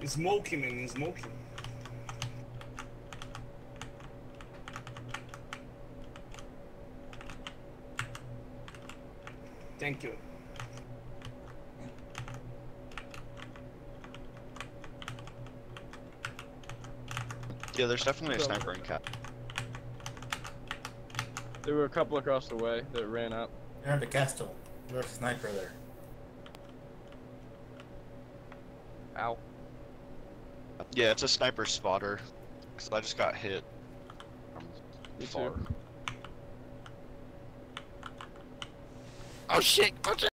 He's smoking and he's smoking. Thank you. Yeah, there's definitely a sniper in cap. There were a couple across the way that ran up. They're at the castle. There's a sniper there. Ow. Yeah, it's a sniper spotter. Cause I just got hit. From Me far. too. Oh shit! Watch